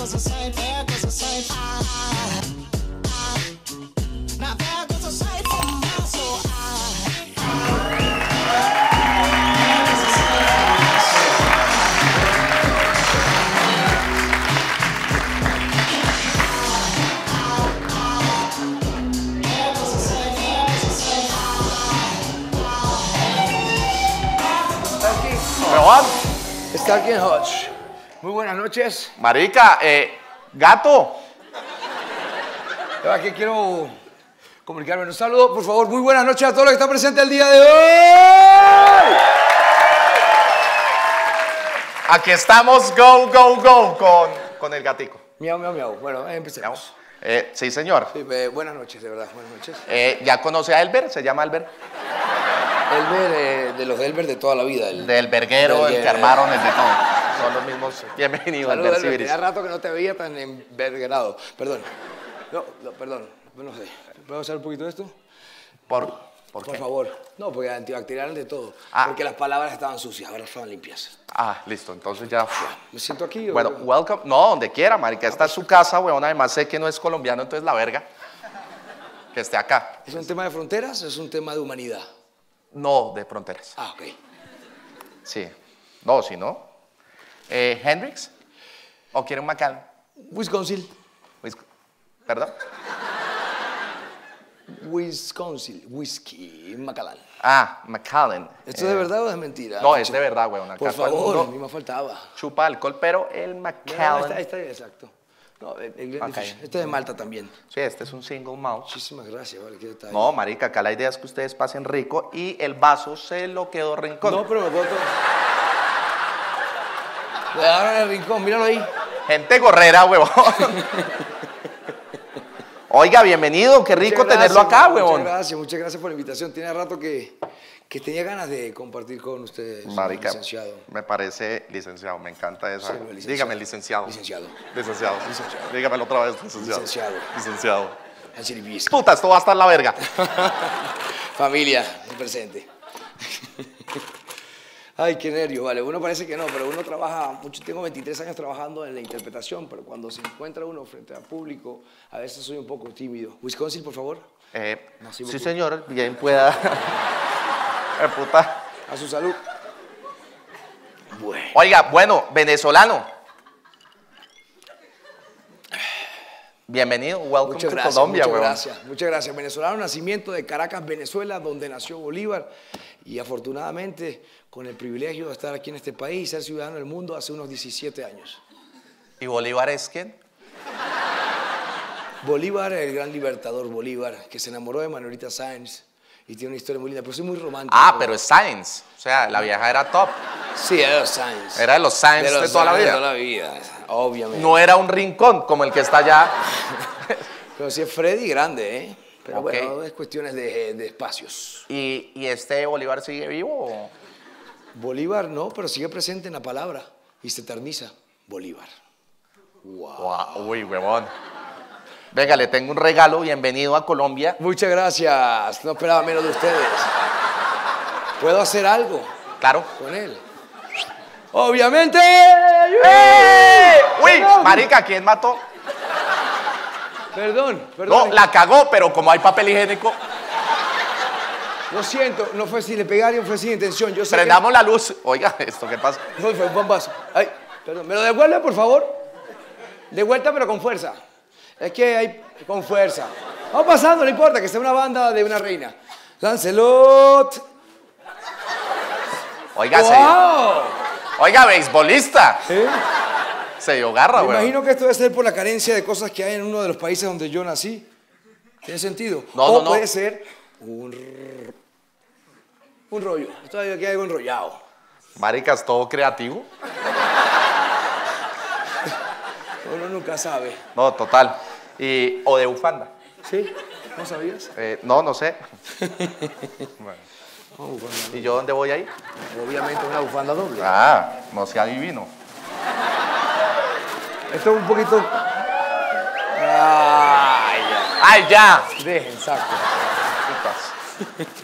goes the same, there goes the same. I, I, now there goes the same for my soul. I, Juan, Está aquí en Hodge. Muy buenas noches. marica, eh, gato. Yo aquí quiero comunicarme. Un saludo, por favor. Muy buenas noches a todos los que están presentes el día de hoy. Aquí estamos, go, go, go, con, con el gatico. Miau, miau, miau. Bueno, empecemos. Eh, sí, señor. Sí, eh, buenas noches, de verdad. Buenas noches. Eh, ¿Ya conoce a Elber? ¿Se llama Elber? Elber, eh, de los Delver de toda la vida. El... Del verguero, el Del- que armaron, el de todo. Son los mismos. Saludos, Elber Elber. Sibiris. Tenía rato que no te veía tan enverguerado. Perdón. No, no, perdón. No sé. ¿Puedo hacer un poquito de esto? ¿Por, por Por favor. No, porque antibacterial de todo. Ah. Porque las palabras estaban sucias, ahora estaban limpias. Ah, listo, entonces ya. ¿Me siento aquí? o- Bueno, welcome. No, donde quiera, marica. Esta es su casa, weón. Además sé que no es colombiano, entonces la verga. Que esté acá. ¿Es un tema de fronteras o es un tema de humanidad? No, de fronteras. Ah, ok. Sí. No, si no. Eh, ¿Hendrix? ¿O quiere un Macallan? Wisconsin. ¿Perdón? Wisconsin. Whisky. Macallan. Ah, Macallan. ¿Esto Eh, es de verdad o es mentira? No, es de verdad, weón. Acá Por favor, a mí me faltaba. chupa alcohol, pero el No, Macallan. está, está bien, exacto. No, el- el- Ok. Este es de Malta también. Sí, este es un single malt. Muchísimas gracias, vale, qué detalle. No, marica, acá la idea es que ustedes pasen rico y el vaso se lo quedó rincón. No, pero me puedo... Le dejaron el rincón, míralo ahí. Gente gorrera, huevón. Oiga, bienvenido, qué rico Muchas tenerlo acá, Muchas huevón. gracias, muchas gracias por la invitación. Tiene rato que, que tenía ganas de compartir con ustedes, Marica, licenciado. me parece licenciado, me encanta esa. Sí, licenciado. Dígame, licenciado. Licenciado. Licenciado. Licenciado. Dígamelo otra vez, licenciado. Licenciado. Licenciado. Bisque. Puta, esto va a estar la verga. Familia, presente. Ay, qué nervio, vale. Uno parece que no, pero uno trabaja, mucho, tengo 23 años trabajando en la interpretación, pero cuando se encuentra uno frente al público, a veces soy un poco tímido. Wisconsin, por favor, Eh, No, sí, señor, bien pueda. Puta. a su salud. Bueno. Oiga, bueno, venezolano. Bienvenido, welcome Muchas to gracias, Colombia, muchas gracias, muchas gracias. Venezolano, nacimiento de Caracas, Venezuela, donde nació Bolívar y afortunadamente con el privilegio de estar aquí en este país y ser ciudadano del mundo hace unos 17 años. ¿Y Bolívar es quién? Bolívar, el gran libertador Bolívar, que se enamoró de Manuelita Sáenz y tiene una historia muy linda, pero soy muy romántico. Ah, pero es Science. O sea, la vieja era top. Sí, era de los Sáenz. Era de los Sáenz de, los toda la Sáenz vida. De toda la vida, obviamente. No era un rincón como el que está allá. Pero sí es Freddy grande, ¿eh? Pero Ok. bueno, es cuestiones de, de espacios. ¿Y, y este Bolívar sigue vivo? o? Bolívar no, pero sigue presente en la palabra y se eterniza. Bolívar. Guau, Uy, huevón. Venga, le tengo un regalo. Bienvenido a Colombia. Muchas gracias. No esperaba menos de ustedes. ¿Puedo hacer algo Claro. con él? Obviamente. ¡Eh! Uy, marica, ¿quién mató? Perdón, perdón. No, la cagó, pero como hay papel higiénico, Lo siento, no fue sin le pegar y fue sin intención. Yo sé que- prendamos la luz. Oiga, ¿esto qué pasa? No, fue un bombazo. Ay, perdón. ¿Me lo devuelve, por favor? De vuelta, pero con fuerza. Es que hay con fuerza. Vamos pasando, no importa, que sea una banda de una reina. Lancelot. Oiga, ¡Wow! oiga, beisbolista. ¿Eh? Se dio garra, Me güey. imagino que esto debe ser por la carencia de cosas que hay en uno de los países donde yo nací. ¿Tiene sentido? No, o no, no. puede ser un, un rollo. Esto aquí hay algo enrollado. Maricas, todo creativo. Uno nunca sabe. No, total. Y, o de bufanda. ¿Sí? ¿No sabías? Eh, no, no sé. Bueno. ¿Y yo dónde voy ahí? Obviamente una bufanda doble. Ah, no sea divino. Esto es un poquito. Ay, ¡Ay, ya! ya. Dejen, exacto. Putas.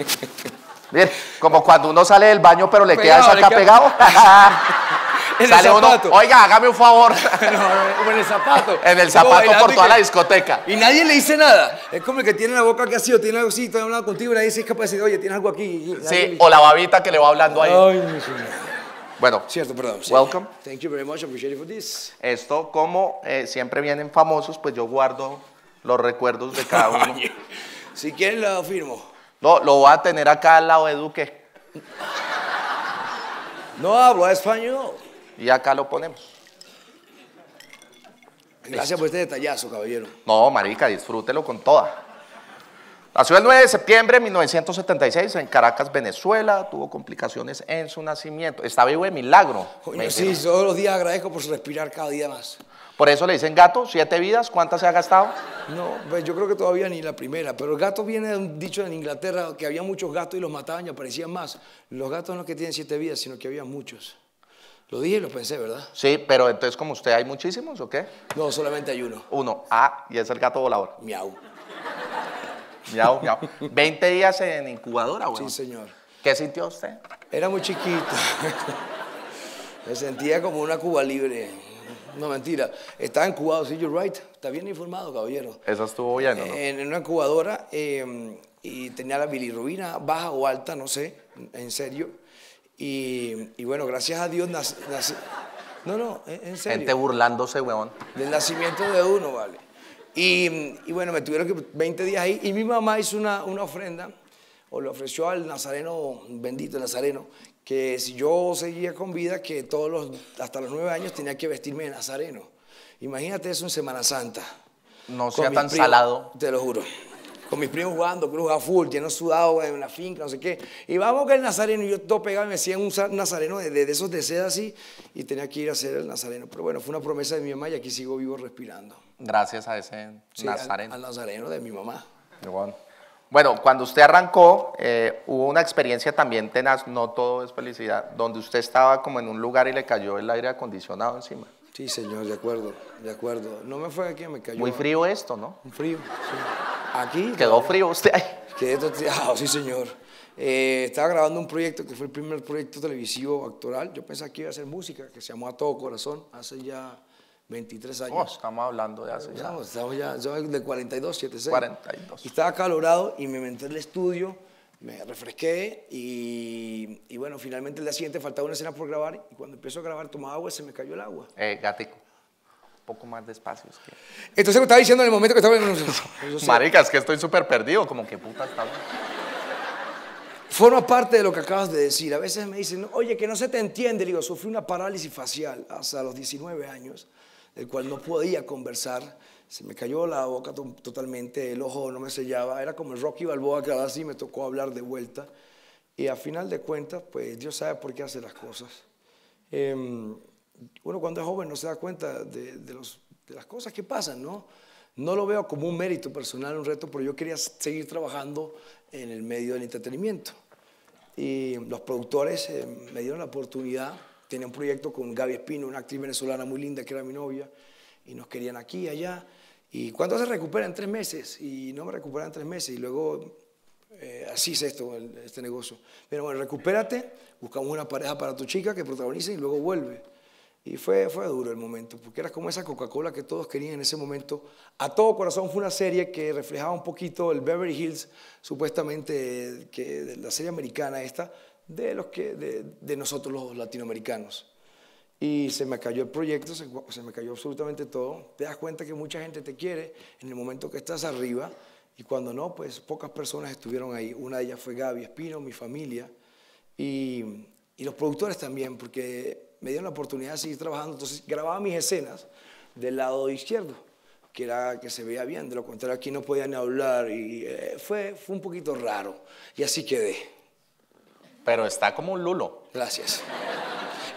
Bien, como cuando uno sale del baño pero le queda eso acá pegado. el Sale uno, zapato. oiga, hágame un favor. No, no, en el zapato. en el Como zapato bailando por y toda que- la discoteca. Y nadie le dice nada. Es como el que tiene la boca que así, o tiene algo así, estoy hablando contigo y nadie se es capaz de decir, oye, tienes algo aquí. Y Sí, le- o la babita que le va hablando ahí. Ay, mi señor. Bueno, Cierto, perdón. sí. Welcome. Thank you very much. Appreciate it for this. esto como eh, siempre vienen famosos, pues yo guardo los recuerdos de cada uno. Si quieren, lo firmo. Lo, lo voy a tener acá al lado de Duque No hablo español. y acá lo ponemos. Gracias por este detallazo, caballero. No, marica, disfrútelo con toda. Nació el 9 de septiembre de 1976 en Caracas, Venezuela. Tuvo complicaciones en su nacimiento. Está vivo de milagro. Coño, sí, dijeron. todos los días agradezco por respirar cada día más. Por eso le dicen gato, siete vidas. ¿Cuántas se ha gastado? No, pues yo creo que todavía ni la primera, pero el gato viene de un dicho en Inglaterra que había muchos gatos y los mataban y aparecían más. Los gatos no es que tienen siete vidas, sino que había muchos. Lo dije y lo pensé, ¿verdad? Sí, pero entonces como usted hay muchísimos, ¿o qué? No, solamente hay uno. Uno. Ah, y es el gato volador. Miau. Miau, miau. 20 días en incubadora, güey. Sí, señor. ¿Qué sintió usted? Era muy chiquito. Me sentía como una Cuba libre. No, mentira. Estaba incubado, sí, you're right. Está bien informado, caballero. Eso estuvo bien, ¿o no? En, una incubadora eh, y tenía la bilirrubina baja o alta, no sé, en serio. Y, y bueno, gracias a Dios nací. nací- no, no, en, en serio. Gente burlándose, weón. Del nacimiento de uno, ¿vale? Y, y bueno, me tuvieron que 20 días ahí y mi mamá hizo una, una ofrenda o le ofreció al nazareno, bendito nazareno, que si yo seguía con vida, que todos los, hasta los nueve años tenía que vestirme de nazareno. Imagínate eso en Semana Santa. No sea tan primos, salado. Te lo juro. Con mis primos jugando, cruz a full, lleno sudado en una finca, no sé qué. Y vamos que el nazareno, y yo todo pegado, y me hacían un nazareno de, de- esos de seda así, y tenía que ir a hacer el nazareno. Pero bueno, fue una promesa de mi mamá y aquí sigo vivo respirando. Gracias a ese Sí, nazareno. Al, nazareno de mi mamá. Bueno, cuando usted arrancó, eh, hubo una experiencia también tenaz, no todo es felicidad, donde usted estaba como en un lugar y le cayó el aire acondicionado encima. Sí, señor, de acuerdo, de acuerdo. No me fue aquí, me cayó. Muy frío esto, ¿no? Un frío, sí. Aquí. Quedó frío usted ahí. Quedé toteado, sí, señor. Eh, estaba grabando un proyecto que fue el primer proyecto televisivo actoral. Yo pensaba que iba a hacer música, que se llamó A Todo Corazón, hace ya 23 Oh, años. estamos hablando de hace ya. No, estamos ya, yo de 42, 76. 42. Y estaba calorado y me metí al estudio, me refresqué y, y bueno, finalmente el día siguiente faltaba una escena por grabar y cuando empezó a grabar tomaba agua y se me cayó el agua. Eh, gatico, un poco más despacio. es que- Entonces me estaba diciendo en el momento que estaba en... Eso sí, Marica, es que estoy súper perdido, como que puta está. Forma parte de lo que acabas de decir. A veces me dicen, oye, que no se te entiende. Le digo, sufrí una parálisis facial hasta los 19 años, del cual no podía conversar. Se me cayó la boca to- totalmente, el ojo no me sellaba. Era como el Rocky Balboa que ahora sí me tocó hablar de vuelta. Y a final de cuentas, pues Dios sabe por qué hace las cosas. Em, uno cuando es joven no se da cuenta de, de los- de las cosas que pasan, ¿no? No lo veo como un mérito personal, un reto, pero yo quería seguir trabajando en el medio del entretenimiento. Y los productores eh, me dieron la oportunidad. Tenía un proyecto con Gaby Espino, una actriz venezolana muy linda que era mi novia, y nos querían aquí y allá. ¿Y cuándo se recupera? En tres meses. Y no me recuperan en tres meses. Y luego, eh, así es esto, el- este negocio. Pero bueno, recupérate, buscamos una pareja para tu chica que protagonice y luego vuelve. Y fue, fue duro el momento, porque era como esa Coca-Cola que todos querían en ese momento. A todo corazón fue una serie que reflejaba un poquito el Beverly Hills, supuestamente, que, la serie americana esta, de, los que, de, de nosotros los latinoamericanos. Y se me cayó el proyecto, se, se me cayó absolutamente todo. Te das cuenta que mucha gente te quiere en el momento que estás arriba y cuando no, pues pocas personas estuvieron ahí. Una de ellas fue Gaby Espino, mi familia, y, y los productores también, porque me dieron la oportunidad de seguir trabajando. Entonces grababa mis escenas del lado izquierdo, que era que se veía bien, de lo contrario aquí no podía ni hablar y eh, fue, fue un poquito raro. Y así quedé. Pero está como un lulo. Gracias.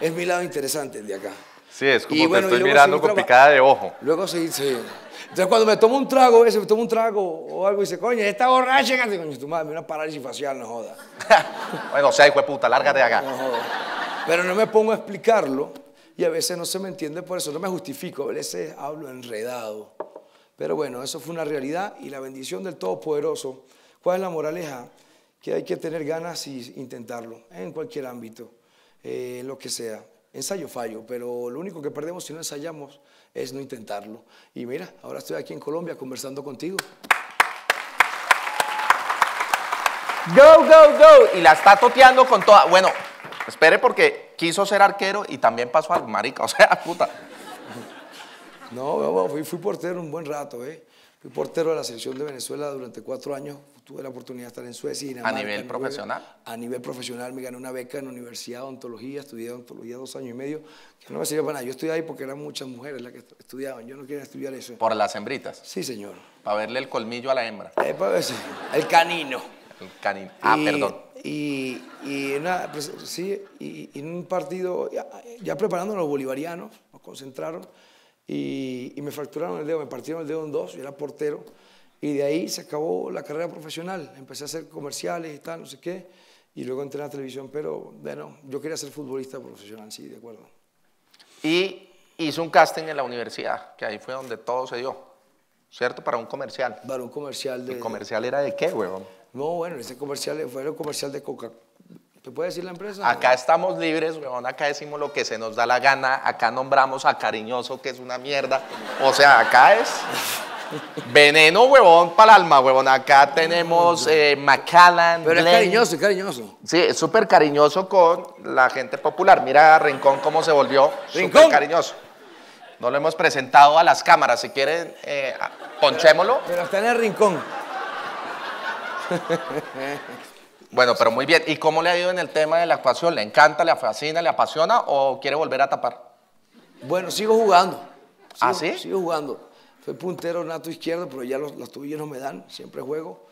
Es mi lado interesante el de acá. Sí, es como Y te bueno, estoy mirando con picada de ojo. Luego sí, sí. Entonces cuando me tomo un trago, a veces me tomo un trago o algo y dice, coño, esta borracha, que coño, tu madre, una parálisis facial, no joda. bueno, o sea, hijo de puta, lárgate de acá. No joda. Pero no me pongo a explicarlo y a veces no se me entiende por eso, no me justifico, a veces hablo enredado. Pero bueno, eso fue una realidad y la bendición del Todopoderoso. ¿Cuál es la moraleja? Que hay que tener ganas y intentarlo en cualquier ámbito, eh, lo que sea. ensayo fallo, pero lo único que perdemos si no ensayamos es no intentarlo. Y mira, ahora estoy aquí en Colombia conversando contigo. Go, go, go. Y la está toteando con toda. Bueno, espere porque quiso ser arquero y también pasó al marica. O sea, puta. No, fui, fui portero un buen rato, ¿eh? Fui portero de la selección de Venezuela durante cuatro años. Tuve la oportunidad de estar en Suecia Dinamarca. nivel profesional? A nivel profesional me gané una beca en la Universidad de Odontología, estudié odontología dos años y medio, que no me sirvió para nada. Yo estudié ahí porque eran muchas mujeres las que estudiaban. Yo no quería estudiar eso. Por las hembritas. Sí, señor. Para verle el colmillo a la hembra. Eh, el canino. El canino. Ah, Y- perdón. Y, y nada, pues sí, y, y en un partido, ya, ya preparando los bolivarianos, nos concentraron y, y me fracturaron el dedo, me partieron el dedo en dos, yo era portero, y de ahí se acabó la carrera profesional. Empecé a hacer comerciales y tal, no sé qué, y luego entré a la televisión, pero bueno, yo quería ser futbolista profesional, sí, de acuerdo. Y hizo un casting en la universidad, que ahí fue donde todo se dio. ¿Cierto? Para un comercial. Para un comercial de... ¿El comercial era de qué, huevón? No, bueno, ese comercial fue un comercial de Coca. ¿Te puede decir la empresa? Acá estamos libres, weón. Acá decimos lo que se nos da la gana. Acá nombramos a Cariñoso, que es una mierda. O sea, acá es veneno, huevón, para el alma, huevón. Acá tenemos eh, Macallan. Pero es Glenn. cariñoso, es cariñoso. Sí, es súper cariñoso con la gente popular. Mira a Rincón cómo se volvió súper Rincón. cariñoso. No lo hemos presentado a las cámaras. Si quieren, eh, ponchémoslo. Pero está en el rincón. Bueno, pero muy bien. ¿Y cómo le ha ido en el tema de la actuación? ¿Le encanta, le fascina, le apasiona o quiere volver a tapar? Bueno, sigo jugando. ¿Ah, Sigo- sí? Sigo jugando. Soy puntero nato izquierdo, pero ya los, los tobillos no me dan. Siempre juego.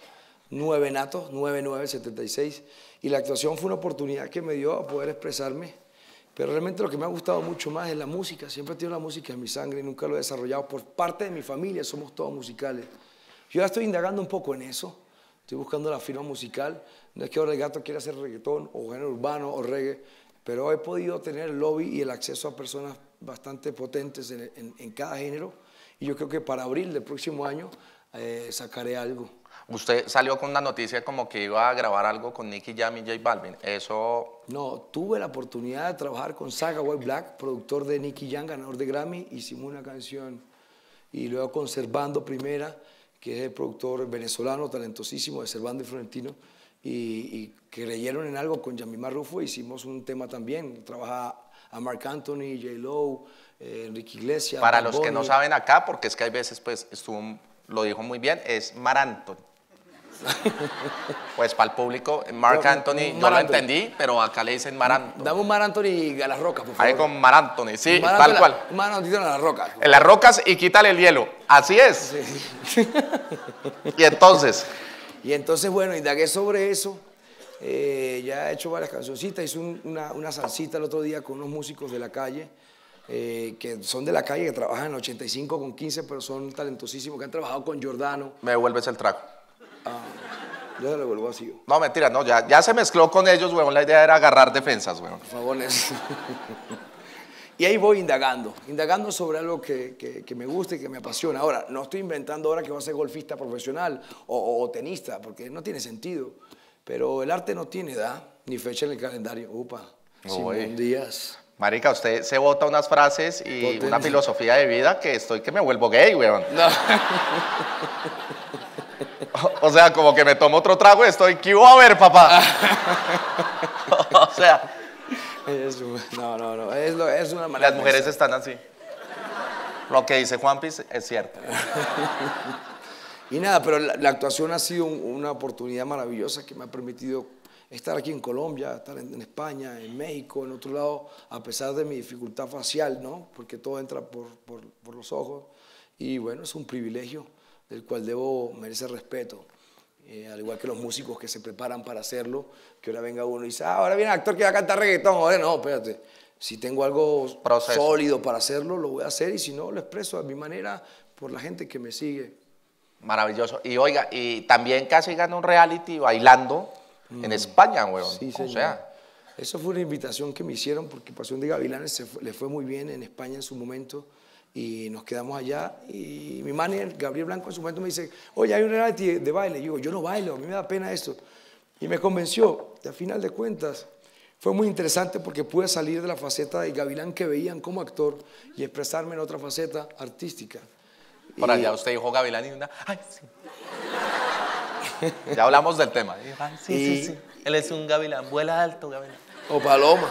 Nueve natos, nueve, nueve, 76. Y la actuación fue una oportunidad que me dio a poder expresarme. Pero realmente lo que me ha gustado mucho más es la música. Siempre he tenido la música en mi sangre y nunca lo he desarrollado. Por parte de mi familia somos todos musicales. Yo ya estoy indagando un poco en eso. Estoy buscando la firma musical. No es que ahora el gato quiera hacer reggaetón o género urbano o reggae, pero he podido tener el lobby y el acceso a personas bastante potentes en, en- en cada género. Y yo creo que para abril del próximo año eh, sacaré algo. Usted salió con una noticia como que iba a grabar algo con Nicky Jam y J Balvin. Eso, No, tuve la oportunidad de trabajar con Saga White Black, productor de Nicky Jam, ganador de Grammy. Hicimos una canción y luego con Servando Primera, que es el productor venezolano talentosísimo de Servando y Florentino, y, y creyeron en algo con Yamima Rufo. Hicimos un tema también. Trabaja a Marc Anthony, J. Lo, eh, Enrique Iglesias. para Bad los que no saben acá, porque es que hay veces, pues, estuvo, lo dijo muy bien, es Mar Anthony. pues para el público, Mark No, Anthony, yo Mar lo entendí, pero acá le dicen Mar Anthony. Dame un Mar Anthony a las rocas, por favor. Ahí con Mar Anthony, sí, Mar tal Anthony- cual. Mar Anthony a las rocas. En las rocas y quítale el hielo. Así es. y entonces, Y entonces, bueno, indagué sobre eso. eh, ya he hecho varias cancioncitas. Hice un- una, una salsita el otro día con unos músicos de la calle, eh, que son de la calle, que trabajan en 85 con 15, pero son talentosísimos, que han trabajado con Giordano. me devuelves el trago. Yo se lo vuelvo así. No, mentira, no, ya, ya se mezcló con ellos, weón. La idea era agarrar defensas, weón. Por favor, Nes. Y ahí voy indagando, indagando sobre algo que, que- que me gusta y que me apasiona. Ahora, no estoy inventando ahora que voy a ser golfista profesional o, o tenista, porque no tiene sentido. Pero el arte no tiene edad ni fecha en el calendario. Upa. Simón Díaz. Marica, usted se bota unas frases y una filosofía de vida que estoy que me vuelvo gay, weón. No. O sea, como que me tomo otro trago y estoy, ¿qué a ver, papá? o sea, Es no, no, no. Es, lo- es una manera. las mujeres están así. Lo que dice Juan Piz es cierto. Y nada, pero la, la actuación ha sido un- una oportunidad maravillosa que me ha permitido estar aquí en Colombia, estar en, en España, en México, en otro lado, a pesar de mi dificultad facial, ¿no? Porque todo entra por, por- por los ojos. Y bueno, es un privilegio del cual debo merecer respeto. Eh, al igual que los músicos que se preparan para hacerlo, que ahora venga uno y dice, ah, ahora viene el actor que va a cantar reggaetón. Ahora no, espérate. Si tengo algo Proceso. sólido para hacerlo, lo voy a hacer y si no, lo expreso a mi manera por la gente que me sigue. Maravilloso. Y oiga, y también casi ganó un reality bailando en España, weón. Mm. Sí, o sea, Eso fue una invitación que me hicieron porque Pasión de Gavilanes se fue- le fue muy bien en España en su momento y nos quedamos allá y mi manager, Gabriel Blanco, en su momento me dice, oye, hay un reality de, baile. Y yo digo, yo no bailo, a mí me da pena esto. Y me convenció. Y a final de cuentas, Fue muy interesante porque pude salir de la faceta de gavilán que veían como actor y expresarme en otra faceta artística. Por Y- allá usted dijo Gavilán y una. Ay, sí. ya hablamos del tema. Dijo, "Ay, sí, Y- sí, sí. Él es un Gavilán, vuela alto, Gavilán. O Paloma.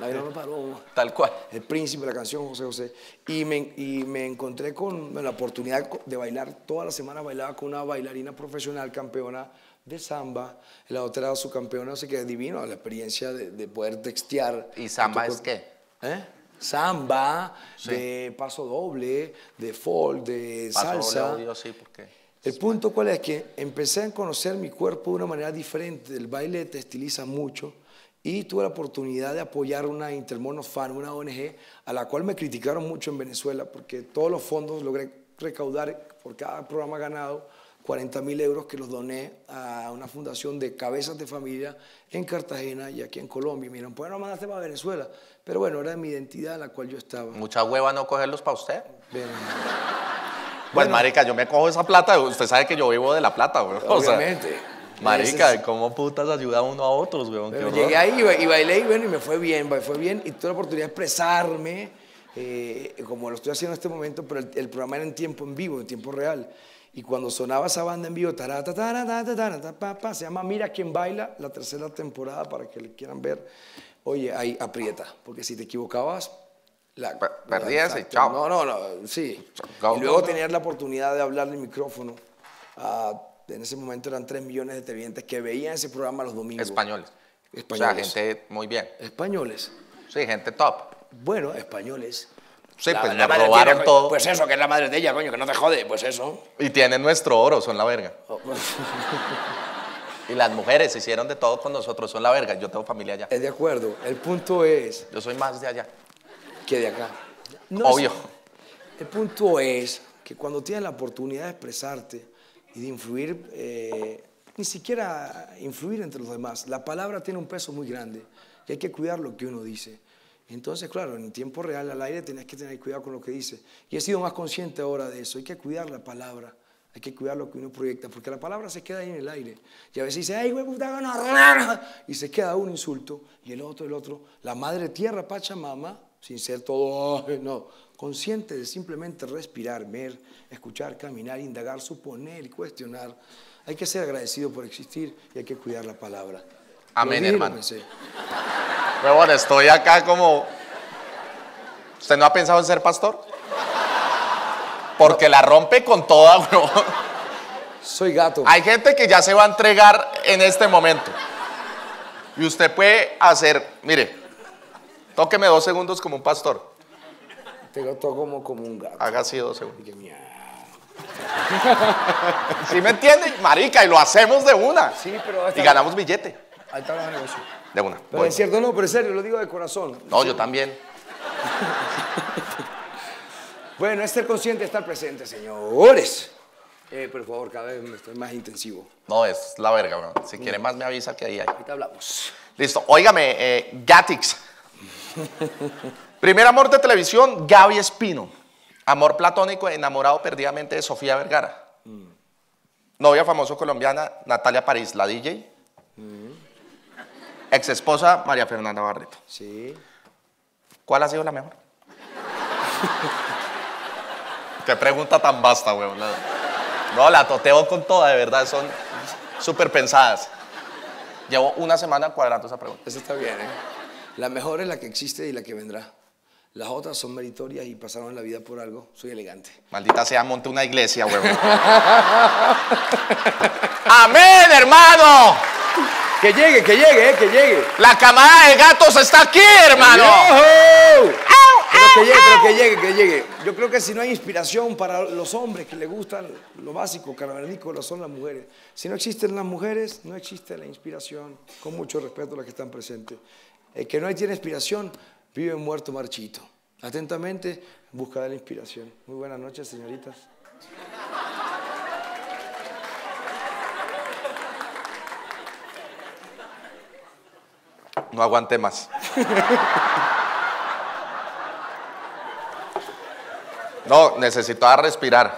La Gavilán Paloma. Tal cual. El príncipe la canción José José. Y me, y me encontré con bueno, la oportunidad de bailar. Toda la semana bailaba con una bailarina profesional, campeona de samba. La otra era su campeona, no sé qué, divino. La experiencia de, de poder textear. ¿Y samba es qué? ¿Eh? Samba, Sí. de paso doble, de folk, de Paso salsa. doble sí, porque. El punto cuál es que empecé a conocer mi cuerpo de una manera diferente. El baile te estiliza mucho y tuve la oportunidad de apoyar una Intermono Fan, una ONG, a la cual me criticaron mucho en Venezuela porque todos los fondos logré recaudar por cada programa ganado 40 mil euros que los doné a una fundación de cabezas de familia en Cartagena y aquí en Colombia. Y me dijeron, pues no mandaste para Venezuela. Pero bueno, era mi identidad en la cual yo estaba. Mucha hueva no cogerlos para usted. Bien. Pues, marica, yo me cojo esa plata. Usted sabe que yo vivo de la plata, güey. O sea, Obviamente. Marica, es- ¿cómo putas ayuda uno a otros, güey? Pero llegué ahí y ba- y bailé y bueno, y me fue bien, ba- fue bien y tuve la oportunidad de expresarme eh, como lo estoy haciendo en este momento, pero el, el programa era en tiempo en vivo, en tiempo real. Y cuando sonaba esa banda en vivo, tarata, tarata, tarata, ta, pa, pa, se llama Mira quién baila, la tercera temporada para que le quieran ver. Oye, ahí aprieta, porque si te equivocabas, la, Per- perdías y chao. No, no, no, sí. Go, y luego go, go. tener la oportunidad de hablarle al micrófono. a- en ese momento eran 3 millones de televidentes que veían ese programa los domingos. Españoles. Españoles. O sea, gente muy bien. Españoles. Sí, gente top. Bueno, españoles. Sí, La- pues la robaron todo. Pues eso, que es la madre de ella, coño, que no te jode, pues eso. Y tienen nuestro oro, son la verga. Oh, pues, Y las mujeres hicieron de todo con nosotros, son la verga. Yo tengo familia allá. Es de acuerdo. El punto es Yo soy más de allá. que de acá. No Obvio. sé. El punto es que cuando tienes la oportunidad de expresarte y de influir, eh, ni siquiera influir entre los demás, la palabra tiene un peso muy grande y hay que cuidar lo que uno dice. Entonces, claro, en tiempo real, al aire, tenés que tener cuidado con lo que dice. Y he sido más consciente ahora de eso. Hay que cuidar la palabra. Hay que cuidar lo que uno proyecta, porque la palabra se queda ahí en el aire. Y a veces dice, ay, güey, puta, gonorrea", y se queda un insulto, y el otro, el otro. La madre tierra, Pachamama, sin ser todo, no, consciente de simplemente respirar, ver, escuchar, caminar, indagar, suponer y cuestionar. Hay que ser agradecido por existir y hay que cuidar la palabra. Amén, hermano. pensé. Huevón, estoy acá como. ¿Usted no ha pensado en ser pastor? Porque la rompe con toda, huevón. Soy gato. Hay gente que ya se va a entregar en este momento. Y usted puede hacer, mire, tóqueme dos segundos como un pastor. Te lo toco como, como un gato. Haga así dos segundos. Y que. ¿Sí me entiende? Marica, y lo hacemos de una. Sí, pero Y ganamos billete. Ahí está el negocio. De una. Pero es cierto, no, pero en serio, lo digo de corazón. No, yo también. Bueno, es ser consciente, estar presente, señores. Eh, por favor, cada vez me estoy más intensivo. No, es la verga, weón. Si quiere más me avisa que ahí hay. Ahorita hablamos. Listo. Óigame, eh, Gatix. Primer amor de televisión, Gaby Espino. Amor platónico, enamorado perdidamente de Sofía Vergara. Novia famoso colombiana, Natalia París, la DJ. Ex esposa, María Fernanda Barreto. Sí. ¿Cuál ha sido la mejor? Qué pregunta tan vasta, weón. No, la toteo con toda, de verdad, son súper pensadas. Llevo una semana cuadrando esa pregunta. Eso está bien, ¿eh? La mejor es la que existe y la que vendrá. Las otras son meritorias y pasaron la vida por algo. Soy elegante. Maldita sea, monte una iglesia, weón. ¡Amén, hermano! Que llegue, que llegue, ¿eh? Que llegue. La camada de gatos está aquí, hermano. Pero que llegue, pero que llegue, que llegue. Yo creo que si no hay inspiración para los hombres que les gustan lo básico, cavernícolas, son las mujeres. Si no existen las mujeres, no existe la inspiración. Con mucho respeto a las que están presentes. El que no tiene inspiración vive muerto marchito. Atentamente, en busca la inspiración. Muy buenas noches, señoritas. No aguanté más. No, necesitaba respirar.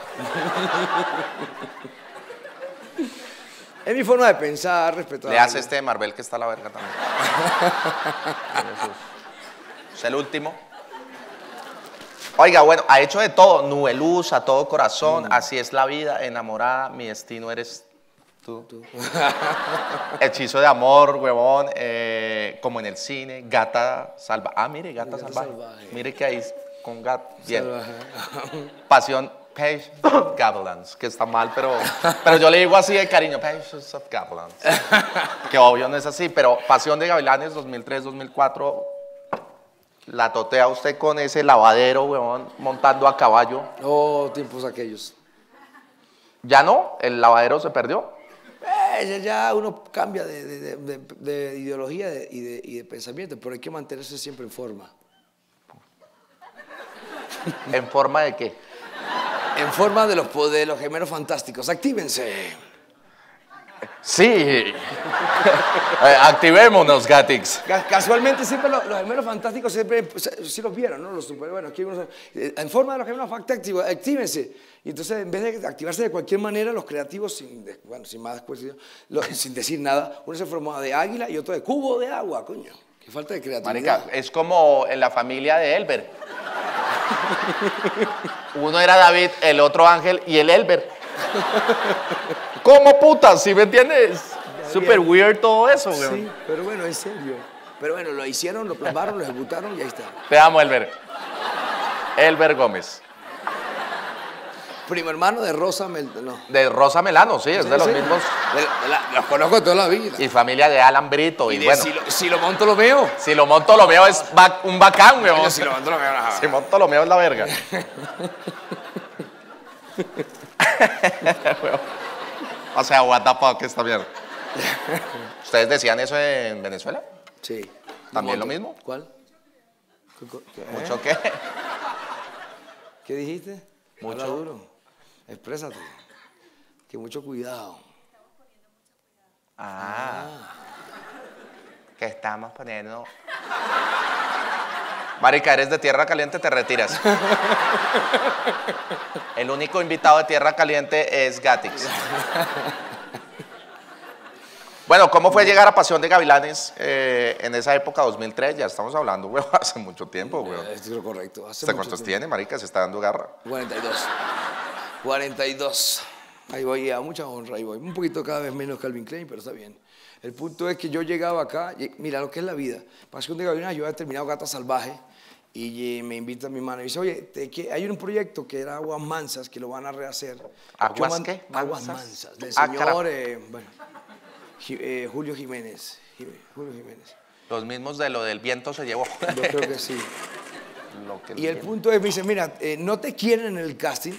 Es mi forma de pensar respecto a Le hace este de Marvel que está a la verga también. Es el último. Oiga, bueno, ha hecho de todo, nube luz, a todo corazón, Mm. así es la vida, enamorada, mi destino eres tú. Hechizo de amor, huevón, eh, como en el cine, gata salva. Ah, mire, gata, Gata salvaje. salvaje. Mire que ahí con gato. Bien. Salvaje. Pasión, Patience of que está mal, pero, pero yo le digo así de cariño, Patience of Gavilanes. Que obvio no es así, pero Pasión de Gavilanes 2003-2004, la totea usted con ese lavadero, weón, montando a caballo. Oh, tiempos aquellos. ¿Ya no? ¿El lavadero se perdió? Eh, ya- uno cambia de, de- de- de- de ideología de- y, de, y de pensamiento, pero hay que mantenerse siempre en forma. ¿En forma de qué? En forma de los, de los gemelos fantásticos. Actívense. Sí. Eh, activémonos, Gatix. Ca- Casualmente siempre lo- los gemelos fantásticos siempre pues, eh, sí los vieron, ¿no? Los super, bueno, aquí unos- eh, en forma de los gemelos fantásticos, actívense. Y entonces en vez de activarse de cualquier manera, los creativos, sin, bueno, sin más lo- sin decir nada, uno se formaba de águila y otro de cubo de agua, coño. Qué falta de creatividad. Marica, es como en la familia de Elber. Uno era David, el otro Ángel y el Elber. ¿Cómo putas? ¿Sí me entiendes? Súper weird todo eso, Sí, weón. pero bueno, en serio. Pero bueno, lo hicieron, lo plasmaron, lo ejecutaron y ahí está. Te amo, Elber. Elber Gómez. Primo hermano de Rosa Mel... No. De Rosa Melano, sí, es de los Sí, mismos. de- de la- los conozco toda la vida. Y familia de Alan Brito. Y, Y de bueno, si, lo, si lo monto, lo veo. si lo monto lo mío es un bacán, weón. Si lo monto, lo veo. no, Si monto lo mío es la verga. o sea, what the fuck esta mierda. ¿Ustedes decían eso en Venezuela? Sí. ¿También lo mismo? ¿Cuál? ¿Qué, ¿Mucho qué? ¿Qué dijiste? Mucho. Habla duro. Exprésate. Que mucho cuidado. Ah. Que estamos poniendo. Marica, eres de tierra caliente, te retiras. El único invitado de tierra caliente es Gatix. Bueno, ¿cómo fue llegar a Pasión de Gavilanes eh, en esa época, 2003? Ya estamos hablando, weón, hace mucho tiempo, weón. Es lo correcto. Hace ¿Hasta cuántos tiempo. tiene, marica? Se está dando garra. 42. 42. Ahí voy a mucha honra, ahí voy. Un poquito cada vez menos Calvin Klein, pero está bien. El punto es que yo llegaba acá, mira lo que es la vida. Pasión de Gavilanes, yo había terminado Gata Salvaje y me invita mi mano y dice, oye, te- que hay un proyecto que era Aguas Mansas, que lo van a rehacer. ¿Aguas man- qué? Aguas ¿Mansas? Del Ah, señor, eh, bueno, eh, Julio Jiménez. Jim- Julio Jiménez. Los mismos de lo del viento se llevó. Yo creo que sí. Lo que Y el punto es, me dice, mira, eh, no te quieren en el casting,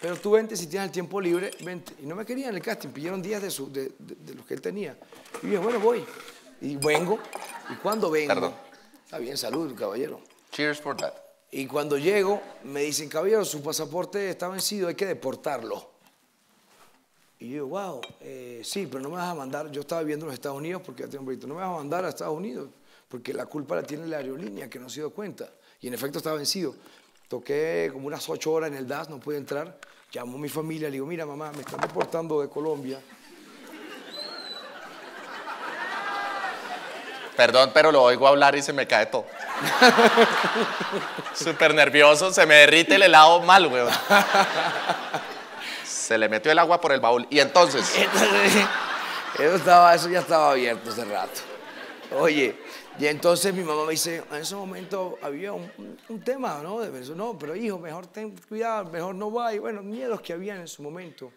pero tú vente, si tienes el tiempo libre, vente. Y no me querían el casting, pidieron días de, su, de, de- de los que él tenía. Y yo dije, bueno, voy. Y vengo. Y cuando vengo, Perdón. está bien, salud, caballero. Cheers for that. Y cuando llego, me dicen, caballero, su pasaporte está vencido, hay que deportarlo. Y yo digo, wow, eh, sí, pero no me vas a mandar, yo estaba viviendo en los Estados Unidos porque ya tengo un proyecto, no me vas a mandar a Estados Unidos, porque la culpa la tiene la aerolínea, que no se dio cuenta. Y en efecto estaba vencido. Toqué como unas ocho horas en el DAS, no pude entrar. Llamó a mi familia, le digo, mira mamá, me están deportando de Colombia. Perdón, pero lo oigo hablar y se me cae todo. Súper nervioso, se me derrite el helado mal, weón. Se le metió el agua por el baúl. Y entonces, Entonces, eso, estaba, eso ya estaba abierto hace rato. Oye, y entonces mi mamá me dice, en ese momento había un, un- tema, ¿no? De Venezuela. No, pero hijo, mejor ten cuidado, mejor no va. Y bueno, miedos que habían en su momento.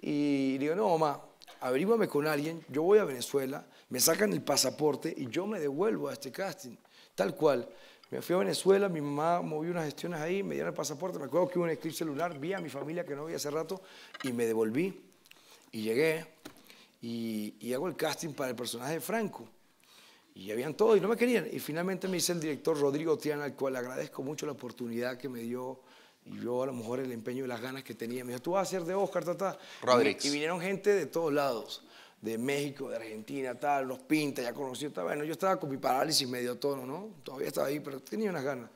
Y digo, no, mamá, averígüame con alguien, yo voy a Venezuela, me sacan el pasaporte y yo me devuelvo a este casting. Tal cual. Me fui a Venezuela, mi mamá movió unas gestiones ahí, me dieron el pasaporte, me acuerdo que hubo un eclipse lunar, vi a mi familia que no veía hace rato y me devolví. Y llegué y, y hago el casting para el personaje de Franco. Y habían todos y no me querían. Y finalmente me dice el director Rodrigo Tiana, al cual agradezco mucho la oportunidad que me dio y yo a lo mejor el empeño y las ganas que tenía. Me dijo, tú vas a ser de Oscar, ta, ta. Rodríguez. Y, y vinieron gente de todos lados, de México, de Argentina, tal, los pintas, ya conocí. Tal. Bueno, yo estaba con mi parálisis medio tono, ¿no? Todavía estaba ahí, pero tenía unas ganas.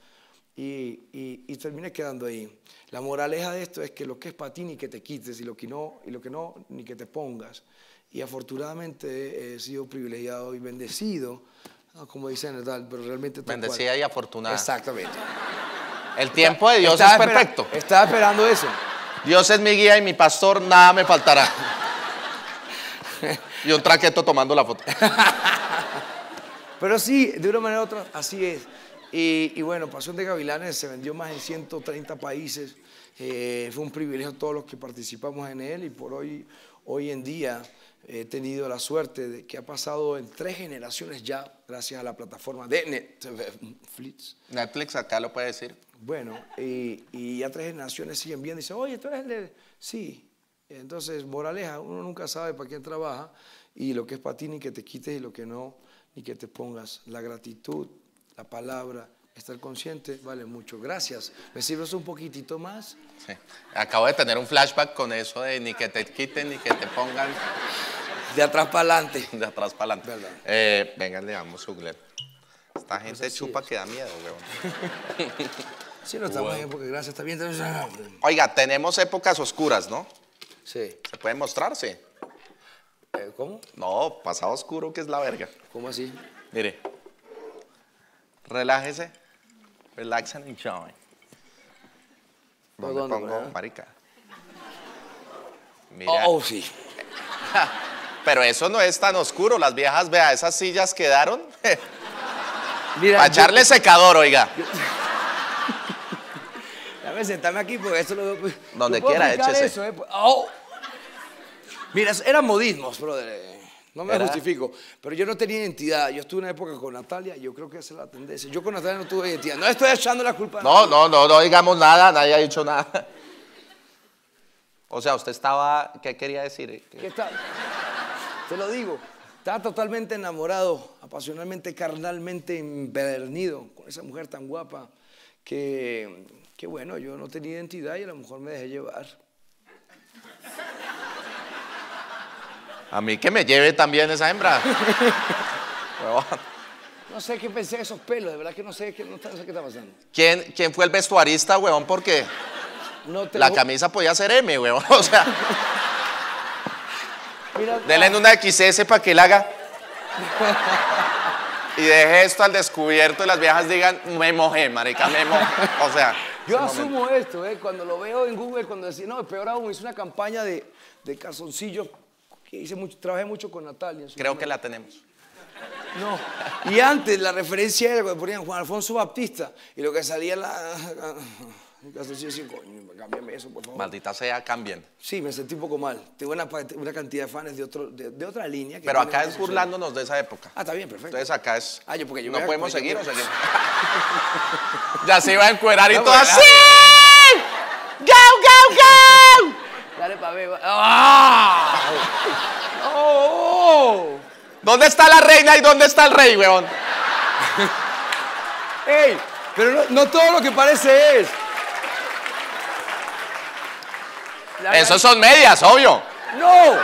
y, y, y terminé quedando ahí. La moraleja de esto es que lo que es para ti ni que te quites y lo que no, y lo que no ni que te pongas. Y afortunadamente he sido privilegiado y bendecido, ah, como dicen, tal, pero realmente... cual. Bendecida y afortunada. Exactamente. El tiempo de Dios es espera- perfecto. Estaba esperando eso. Dios es mi guía y mi pastor, nada me faltará. Y un traqueto tomando la foto. Pero sí, de una manera u otra, así es. Y, y bueno, Pasión de Gavilanes se vendió más en 130 países. Eh, fue un privilegio todos los que participamos en él y por hoy, hoy en día he tenido la suerte de que ha pasado en tres generaciones ya, gracias a la plataforma de Netflix. Netflix acá lo puede decir. Bueno, y, y ya tres generaciones siguen viendo y dicen, oye, tú eres el de... Sí. Entonces, moraleja, uno nunca sabe para quién trabaja y lo que es para ti ni que te quites y lo que no, ni que te pongas. La gratitud, la palabra, estar consciente, vale mucho. Gracias. ¿Me sirves un poquitito más? Sí. Acabo de tener un flashback con eso de ni que te quiten ni que te pongan De atrás para adelante. de atrás para adelante. Eh, venga, le damos su Glenn. Esta gente así chupa es. que da miedo, weón. Sí, no estamos bien porque gracias, está bien. Oiga, tenemos épocas oscuras, ¿no? Sí. ¿Se puede mostrar? Sí. Eh, ¿Cómo? No, pasado oscuro que es la verga. ¿Cómo así? Mire. Relájese. Relax and enjoy. ¿Por ¿Dónde pongo, marica? Mira. Oh, oh, sí. Pero eso no es tan oscuro. Las viejas, vea, esas sillas quedaron. Mira, Para yo- echarle secador, oiga. Dame sentarme aquí porque esto lo veo. Donde quiera, échese. eso, ¿eh? Oh. Mira, eran modismos, brother. No me justifico. Pero yo no tenía identidad. Yo estuve una época con Natalia y yo creo que esa es la tendencia. Yo con Natalia no tuve identidad. No estoy echando la culpa. a No, no, no, no digamos nada, nadie ha dicho nada. O sea, usted estaba, ¿qué quería decir? ¿Qué está? Te lo digo. Estaba totalmente enamorado, apasionalmente, carnalmente empedernido con esa mujer tan guapa que, que, bueno, yo no tenía identidad y a lo mejor me dejé llevar. A mí que me lleve también esa hembra. No sé qué pensé de esos pelos, de verdad que no sé qué, no sé qué está pasando. ¿Quién, ¿Quién fue el vestuarista, huevón? Porque No la camisa podía ser M, huevón. O sea, Mira, denle en una XS para que él haga. Y deje esto al descubierto y las viejas digan, me mojé, marica, me mojé. O sea, Yo momento. asumo esto, ¿eh? cuando lo veo en Google, cuando decía, no, peor aún, hice una campaña de, de calzoncillos, que hice mucho, trabajé mucho con Natalia. Creo momento. que la tenemos. No. Y antes la referencia era cuando ponían Juan Alfonso Baptista y lo que salía la. Coño, cámbiame eso, por favor. Maldita sea, cambien. Sí, me sentí un poco mal. Tengo una, una cantidad de fans de, otro, de, de otra línea. que Pero acá es burlándonos de esa época. Ah, está bien, perfecto. Entonces acá es. Ah, yo porque yo no podemos seguir o seguir. ya se iba a encuerar y No, todo pues, así. ¡Go, go, go! Dale para ver. va- ¡Ah! ¡Oh! ¿Dónde está la reina y dónde está el rey, weón? ¡Ey! Pero no, no todo lo que parece es. Esos son medias, obvio. ¡No!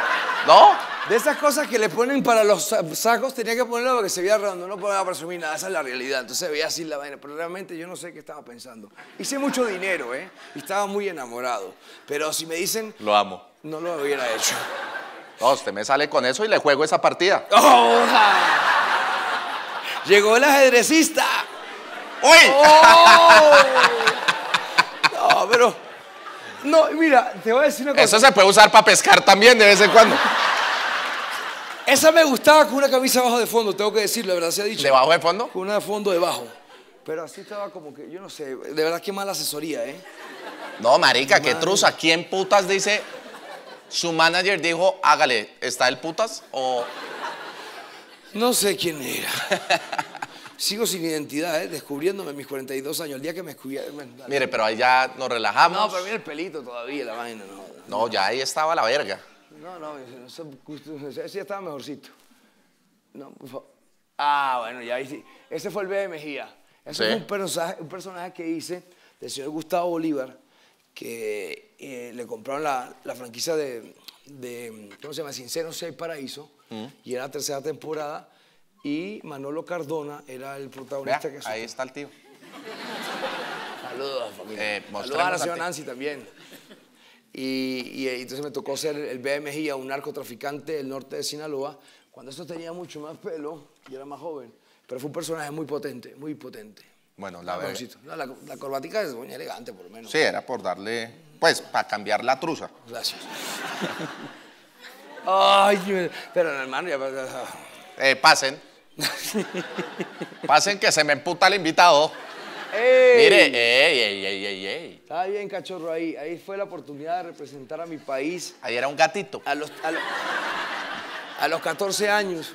¿No? De esas cosas que le ponen para los sa- sacos, tenía que ponerlo para que se viera redondo, no para presumir nada, esa es la realidad. Entonces veía así la vaina, pero realmente yo no sé qué estaba pensando. Hice mucho dinero, ¿eh? Y estaba muy enamorado. Pero si me dicen, Lo amo. no lo hubiera hecho. No, usted me sale con eso y le juego esa partida. ¡Oh! Llegó el ajedrecista. ¡Uy! ¡Oh! No, pero. No, mira, te voy a decir una cosa. Eso se puede usar para pescar también de vez en cuando. Esa me gustaba con una camisa abajo de fondo, tengo que decirlo, de verdad se ha dicho. ¿Debajo de fondo? Con una de fondo debajo. Pero así estaba como que, yo no sé, de verdad qué mala asesoría, ¿eh? No, marica, qué truza. ¿Quién putas dice? Su manager dijo, hágale, ¿está el putas? O. No sé quién era. Sigo sin identidad, ¿eh? Descubriéndome mis 42 años. El día que me descubrieron. Mire, pero ahí ya nos relajamos. No, pero mira el pelito todavía, la vaina, no. No, ya ahí estaba la verga. No, no, ese, estaba mejorcito. No, por favor. Ah, bueno, ya ahí sí. Ese fue el B de Mejía. Ese Sí. fue un personaje, un personaje que hice del señor Gustavo Bolívar, que eh, le compraron la, la franquicia de, de, ¿cómo se llama? Sincero Seis Paraíso, Mm. y era la tercera temporada, y Manolo Cardona era el Vea, protagonista que ahí está el tío. Saludos, familia. Eh, Saludos a la señora. Nancy también. Y, y, eh, entonces me tocó ser el BMG a un narcotraficante del norte de Sinaloa, cuando esto tenía mucho más pelo, yo era más joven. Pero fue un personaje muy potente, muy potente. Bueno, la verdad. No, la, la corbatica es muy elegante, por lo menos. Sí, era por darle, pues, para cambiar la truza. Gracias. Ay, pero hermano, ya... Eh, pasen. pasen que se me emputa el invitado. ¡Ey! Mire, ey, ey, ey, ey, ey. Estaba bien, cachorro, ahí. Ahí fue la oportunidad de representar a mi país Ahí era un gatito. a los, a, lo- a los 14 años.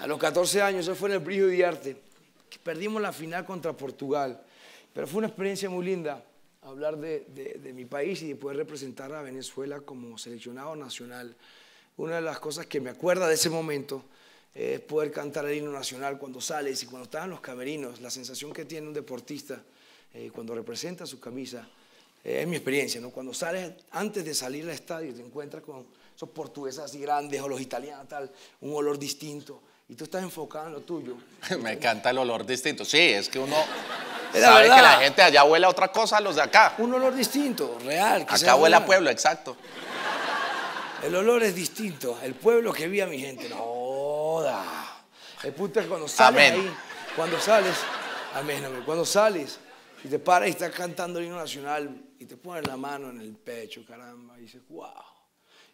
A los 14 años, eso fue en el Brillo de Arte. Perdimos la final contra Portugal. Pero fue una experiencia muy linda hablar de, de- de mi país y de poder representar a Venezuela como seleccionado nacional. Una de las cosas que me acuerda de ese momento es poder cantar el himno nacional cuando sales y cuando estás en los camerinos, la sensación que tiene un deportista eh, cuando representa su camisa. Eh, es mi experiencia, ¿no? Cuando sales, antes de salir al estadio, te encuentras con esos portugueses así grandes o los italianos, tal, un olor distinto. Y tú estás enfocado en lo tuyo. Me encanta el olor distinto. Sí, es que uno Es sabe verdad. que la gente allá huele a otra cosa a los de acá. Un olor distinto, real. que Acá huele a pueblo, exacto. El olor es distinto. El pueblo que vi a mi gente. No, joda. El punto es cuando sales Amén. ahí, cuando sales, amén, amén. Cuando sales y te paras y estás cantando el himno nacional y te pones la mano en el pecho, caramba, y dices, wow.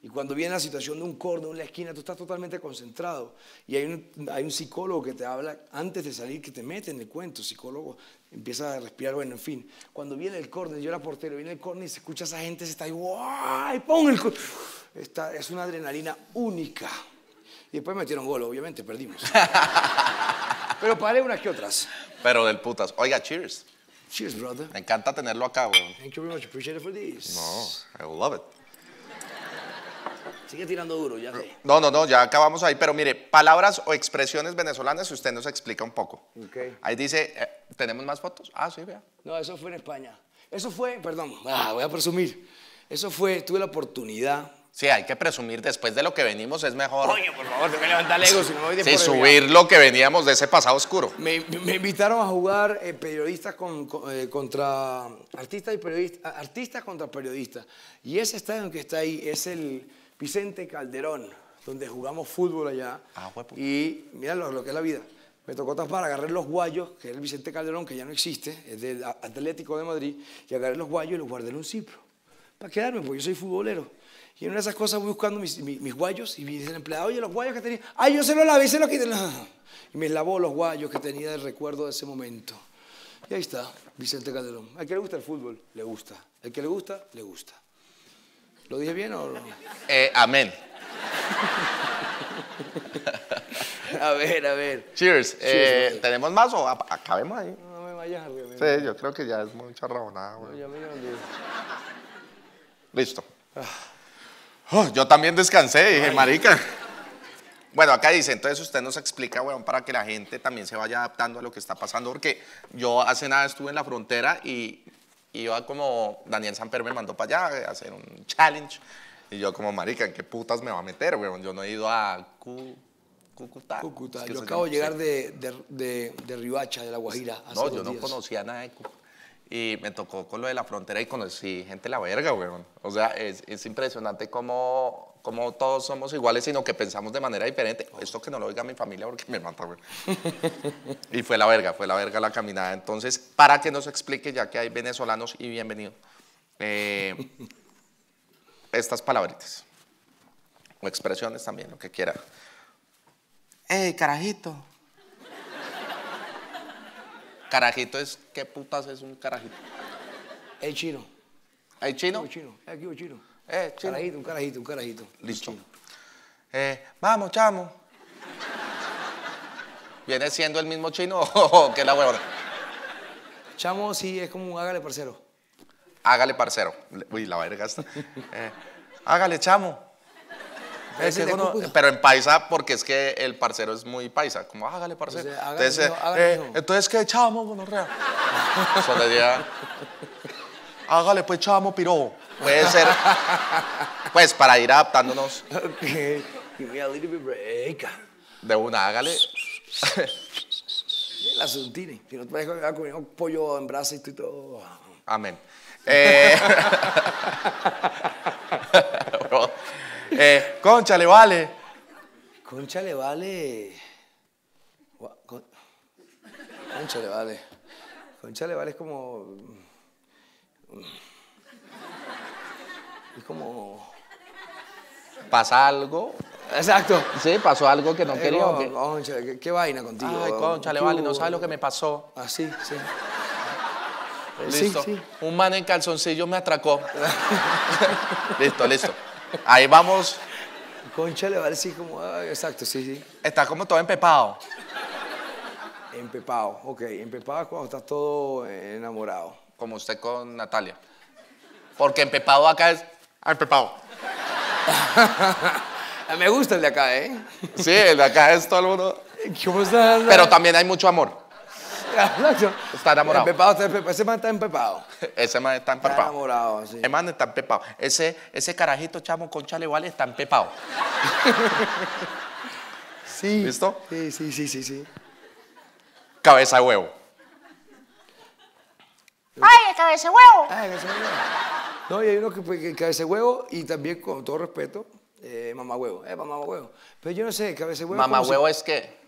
Y cuando viene la situación de un córner en la esquina, tú estás totalmente concentrado. Y hay un, hay un psicólogo que te habla antes de salir, que te mete en el cuento. Psicólogo empieza a respirar, bueno, en fin. Cuando viene el córner, yo era portero, viene el córner y se escucha a esa gente, se está ahí, ¡guay! ¡Pon el córner! Esta es una adrenalina única. Y después metieron gol, obviamente, perdimos. Pero paré unas que otras. Pero del putas. Oiga, cheers. Cheers, brother. Me encanta tenerlo acá, weón. Thank you very much. Appreciate it for this. No, I love it. Sigue tirando duro, ya sé. No, no, no, ya acabamos ahí. Pero mire, palabras o expresiones venezolanas, si usted nos explica un poco. Ok. Ahí dice, eh, ¿tenemos más fotos? Ah, sí, vea. No, eso fue en España. Eso fue, perdón, ah, voy a presumir. Eso fue, tuve la oportunidad. Sí, hay que presumir después de lo que venimos, es mejor. Coño, por favor, tengo que levantar el ego, si no me voy de Sí, por subir lo que veníamos de ese pasado oscuro. Me, me invitaron a jugar eh, periodistas con- con- eh, contra artistas y periodistas, artistas contra periodistas. Y ese estadio que está ahí es el Vicente Calderón, donde jugamos fútbol allá. Ah, hueputa. y mira lo, lo que es la vida. Me tocó tapar, agarré los guayos, que es el Vicente Calderón, que ya no existe, es del Atlético de Madrid, y agarré los guayos y los guardé en un cipro. Para quedarme, porque yo soy futbolero. Y en una de esas cosas voy buscando mis, mi- mis guayos y me dice el empleado, oye, los guayos que tenía. Ay, yo se los lavé, se los quité. Y me lavó los guayos que tenía del recuerdo de ese momento. Y ahí está, Vicente Calderón. Al que le gusta el fútbol, le gusta. Al que le gusta, le gusta. ¿Lo dije bien o no? Eh, amén. A ver, a ver. Cheers. Eh. ¿Tenemos más o acabemos ahí? No me vayas a reír. Sí, yo creo que ya es mucha rabonada, güey. Ya me Listo. Oh, yo también descansé, dije, marica. Bueno, acá dice, entonces usted nos explica, weón, para que la gente también se vaya adaptando a lo que está pasando, porque yo hace nada estuve en la frontera y iba como, Daniel Samper me mandó para allá a hacer un challenge, y yo como, marica, ¿en qué putas me va a meter, weón? Yo no he ido a Cu- Cúcuta. Cúcuta. Es que Yo acabo de llegar de, de, de, de Riohacha, de La Guajira. hace No, yo no días. conocía nada de Cuba. Y me tocó con lo de la frontera y conocí gente la verga, weón. O sea, es, es impresionante cómo, cómo todos somos iguales, sino que pensamos de manera diferente. Esto que no lo oiga mi familia porque me mata, weón. y fue la verga, fue la verga la caminada. Entonces, para que nos explique, ya que hay venezolanos y bienvenido, eh, estas palabritas. O expresiones también, lo que quiera. ¡Ey, carajito! Carajito es, ¿qué putas es un carajito? El chino. ¿Hay chino? Un chino. Es aquí un chino. Eh, chino. Carajito, un carajito, un carajito. Listo. Eh, vamos, chamo. ¿Viene siendo el mismo chino o qué la huevona? Chamo sí es como un hágale parcero. Hágale, parcero. Uy, la verga. Eh, hágale, chamo. Que uno- pero en paisa, porque es que el parcero es muy paisa. Como, hágale, parcero. Entonces, hágale, entonces, mijo, hágale, eh, entonces, ¿qué chamo, gonorrea? Hágale, pues, chamo, piro. Puede ser, pues, para ir adaptándonos Ok. Give me a little bit break. de una, hágale. La suntini. Si no te parece que había comido pollo en brasa y todo. Amén. Eh, eh, concha, le vale. Concha le vale. Concha le vale. Concha le vale es como. Es como. ¿Pasa algo? Exacto. Sí, pasó algo que no Eh, quería. Concha, ¿qué, qué vaina contigo? Ay, concha, le ¿Qué vale, no sabes lo que me pasó. Ah, sí, sí. Listo. Sí, sí. Un man en calzoncillo me atracó. listo, listo. Ahí vamos. Concha le vale, sí, como. ah, exacto, sí, sí. Está como todo empepado. Empepado, ok. Empepado es cuando estás todo enamorado. Como usted con Natalia. Porque empepado acá es. Ah, empepado. Me gusta el de acá, ¿eh? Sí, el de acá es todo el mundo. ¿Cómo estás? Pero también hay mucho amor. Está enamorado. Empepado, está empe- ese man está empepado. Ese man está Está empepado. enamorado, sí. Ese man está empepado. Ese, ese carajito chamo con chale vale está empepado. Sí. ¿Listo? Sí, sí, sí, sí, sí. Cabeza de huevo. ¡Ay, cabeza de huevo! Ah, cabeza de huevo. No, y hay uno que, pues, que cabeza de huevo y también, con todo respeto, eh, mamá huevo. Eh, mamá huevo. Pero yo no sé, cabeza de huevo. Mamá ¿cómo se- huevo es qué?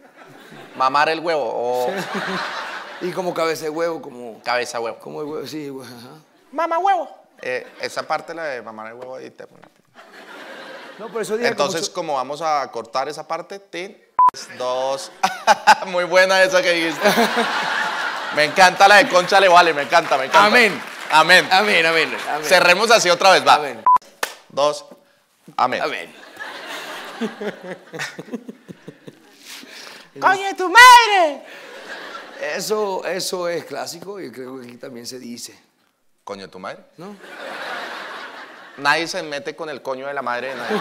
Mamar el huevo o Y como cabeza de huevo, como. cabeza huevo. Como el huevo, sí, hue- ajá. Mamá huevo. Eh, esa parte la de mamar el huevo ahí te pone. No, por eso como Entonces, como vamos a cortar esa parte, tin, dos. Muy buena esa que dijiste. Me encanta la de concha le vale, me encanta, me encanta. Amén. Amén. Amén, amén, amén. Cerremos así otra vez, va. Amén. Dos. Amén. Amén. ¡Coño, tu madre! Eso, eso es clásico y creo que aquí también se dice, Coño, tu madre. ¿no? Nadie se mete con el coño de la madre de nadie.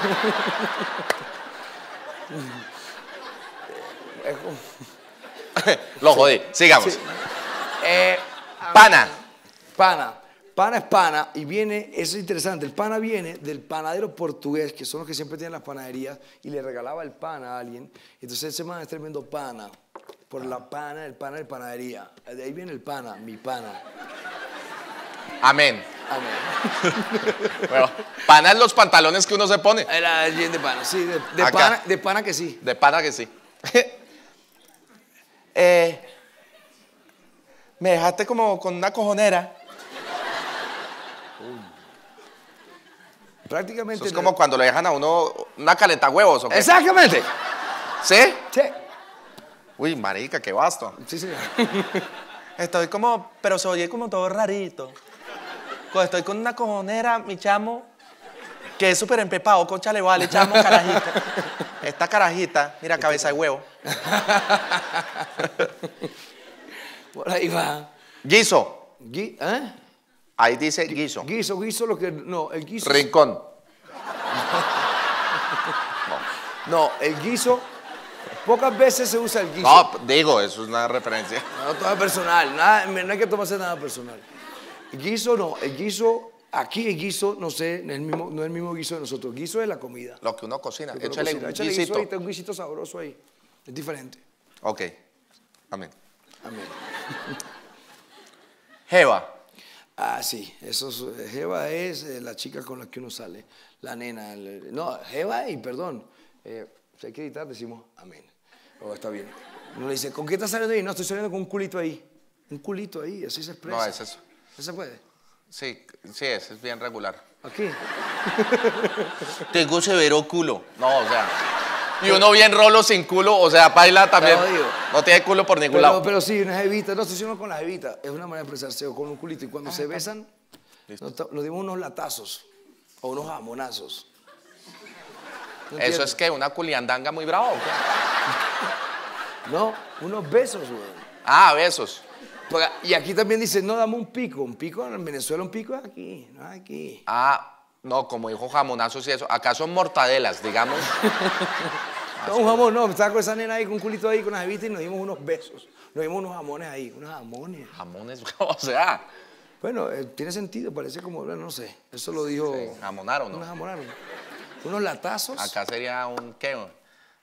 Lo jodí. Sigamos. Eh, Pana. Pana. Pana es pana y viene, eso es interesante, el pana viene del panadero portugués, que son los que siempre tienen las panaderías, y le regalaba el pan a alguien. Entonces ese man es tremendo pana, por la pana, el pana de panadería. De ahí viene el pana, mi pana. Amén. Amén. Bueno, pana es los pantalones que uno se pone. Era bien de pana, sí, de, pana, de pana que sí. De pana que sí. Eh, me dejaste como con una cojonera. Prácticamente. Eso es como cuando le dejan a uno una calenta huevos, ¿o qué? Exactamente. ¿Sí? Sí. Uy, marica, qué vasto. Sí, sí. Estoy como, pero se oye como todo rarito. Cuando estoy con una cojonera, mi chamo, que es súper empepado, concha le vale, chamo, carajita. Esta carajita, mira, cabeza de huevo. Por ahí va. Guiso. Gui- ¿eh? Ahí dice guiso. Guiso, guiso, lo que. No, el guiso. Rincón. No, el guiso. Pocas veces se usa el guiso. No, digo, eso es una referencia. No, todo es personal. Nada, no hay que tomarse nada personal. El guiso no. El guiso, aquí el guiso, no sé, no es el mismo, no es el mismo guiso de nosotros. Guiso es la comida. Lo que uno cocina. Que uno Échale cocina. un Échale guiso guisito. ahí, está un guisito sabroso ahí. Es diferente. Ok. Amén. Amén. Jeva. Ah, sí. Eso es, Jeva es eh, la chica con la que uno sale. La nena. el- no, Jeva y perdón. Eh, si hay que editar, decimos amén. Oh, está bien. Uno le dice, ¿con qué estás saliendo ahí? No, estoy saliendo con un culito ahí. Un culito ahí, así se expresa. No, es eso. ¿Eso se puede? Sí, sí, ese es bien regular. Aquí. Tengo severo culo. No, o sea. Y uno bien rolo sin culo, o sea, baila también. Odio. No tiene culo por ningún Pero, lado. pero sí, una jevita, no estoy diciendo con la jevita, es una manera de expresarse o con un culito. Y cuando se besan, nos, nos dimos unos latazos o unos jamonazos. ¿No Eso es que una culiandanga muy brava. ¿o qué? No, unos besos, güey. Ah, besos. Y aquí también dice, no, dame un pico. Un pico en Venezuela, un pico es aquí, no es aquí. Ah, no, como dijo jamonazos y eso. Acá son mortadelas, digamos. No, un jamón, no, estaba con esa nena ahí, con un culito ahí, con una jevita y nos dimos unos besos. Nos dimos unos jamones ahí, unos jamones. Jamones, o sea. Bueno, eh, tiene sentido, parece como, no sé. Eso lo dijo. Sí, jamonaron, ¿no? Jamonaron. Unos latazos. Acá sería un, ¿qué?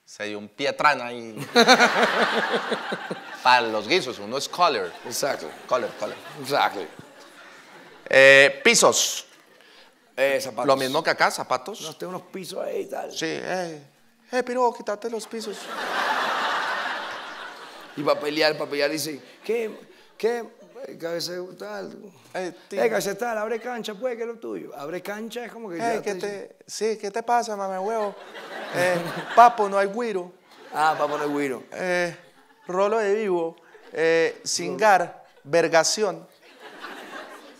Sería un pietrán ahí. Para los guisos, uno es color. Exacto. Color, color. Exacto. Eh, pisos. Eh, zapatos. Lo mismo que acá, zapatos. No, tengo unos pisos ahí y tal. Sí, eh. Eh, pero quítate los pisos. Y para pelear, para pelear dice, ¿qué? ¿Qué? Eh, Cabeza tal. Eh, tío. cabeza tal, abre cancha, pues, que es lo tuyo. Abre cancha es como que ya Eh, ¿qué te- sí, ¿qué te pasa, mamá huevo? Eh, papo, no hay guiro. Ah, para poner guiro. Eh, rolo de vivo. Eh. Vergación.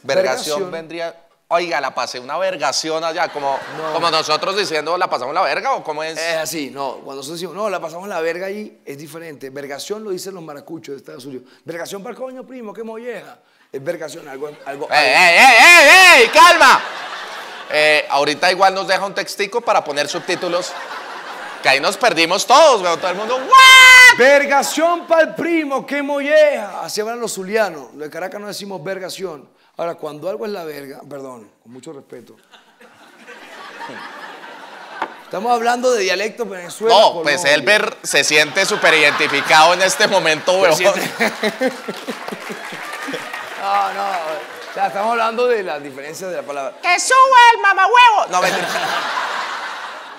Vergación Vergación. vendría. Oiga, la pasé una vergación allá, como, como nosotros diciendo la pasamos la verga o cómo es. Es así, no. Cuando nosotros decimos, no, la pasamos la verga ahí, es diferente. Vergación lo dicen los maracuchos de Estados Unidos. Vergación para el coño, primo, qué molleja. Es vergación, algo. algo, ¡Ey, ey, ey, ey, ey! ¡Calma! Eh, ahorita igual nos deja un textico para poner subtítulos. Que ahí nos perdimos todos, weón. Todo el mundo, ¿what? Vergación para el primo, qué molleja. Así hablan los zulianos. Los de Caracas no decimos vergación. Ahora, cuando algo es la verga, perdón, con mucho respeto. Estamos hablando de dialecto Venezuela. No, pues. Elber se siente súper identificado en este momento, weón. No, no. O sea, estamos hablando de las diferencias de la palabra. ¡Que suba el mamahuevo! No, mentira.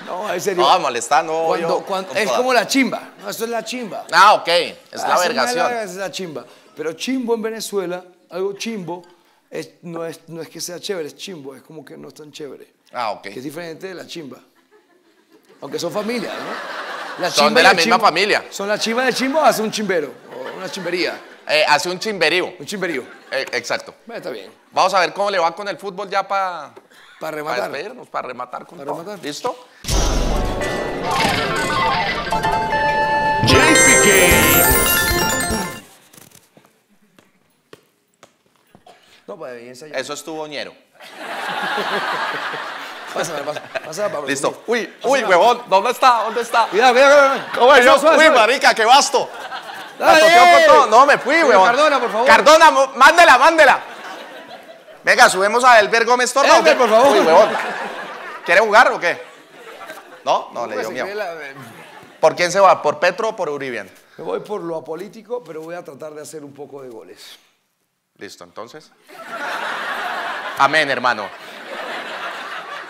No, en serio. No, molesta, no. Cuando- yo- cuando- es toda. como la chimba. No, eso es la chimba. Ah, ok. Es Ah, la vergación. Es la, es la chimba. Pero chimbo en Venezuela, algo chimbo, es- no, es, no es que sea chévere, es chimbo, es como que no es tan chévere. Ah, ok. Que es diferente de la chimba. Aunque son familias, ¿no? La Son chimba de la misma chimbo- familia. Son la chimba del chimbo, hace un chimbero, o una chimbería, Eh, hace un chimberío. un chimberío. Eh, exacto. Bueno, está bien. Vamos a ver cómo le va con el fútbol ya para Para rematar. despedirnos, para rematar con Para todo. rematar. ¿Listo? No, pues bien ensayar. Eso estuvo ñero. Pásame, pásame. Pásame, Pablo. Listo. Uy, uy, huevón, ¿dónde está? ¿Dónde está? Cuidado, cuidado. ¿Cómo Yo, uy, marica, qué basto. La toqueo con todo. No, me fui, huevón. Cardona, por favor. Cardona, mándela, mándela. Venga, subemos a Elber Gómez Torra. ¿o Elber, por favor. Uy, huevón. ¿Quiere jugar o qué? No, no, le Pues dio se miedo. la- ¿Por quién se va? ¿Por Petro o por Uribian? Me voy por lo apolítico, pero voy a tratar de hacer un poco de goles. Listo, entonces. Amén, hermano.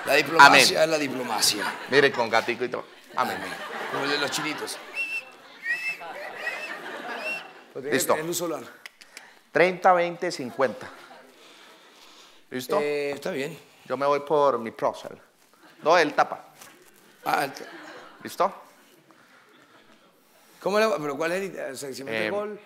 La diplomacia Amén. es la diplomacia. Mire, con gatico y todo. Amén. Como el de los chinitos. Pues tiene que Listo. tener luz solar. 30, 20, 50. ¿Listo? Eh, está bien. Yo me voy por mi Procel. No, él tapa. Ah, el- ¿Listo? ¿Cómo le va? ¿Pero cuál es el o sea, si mete Eh, mete gol.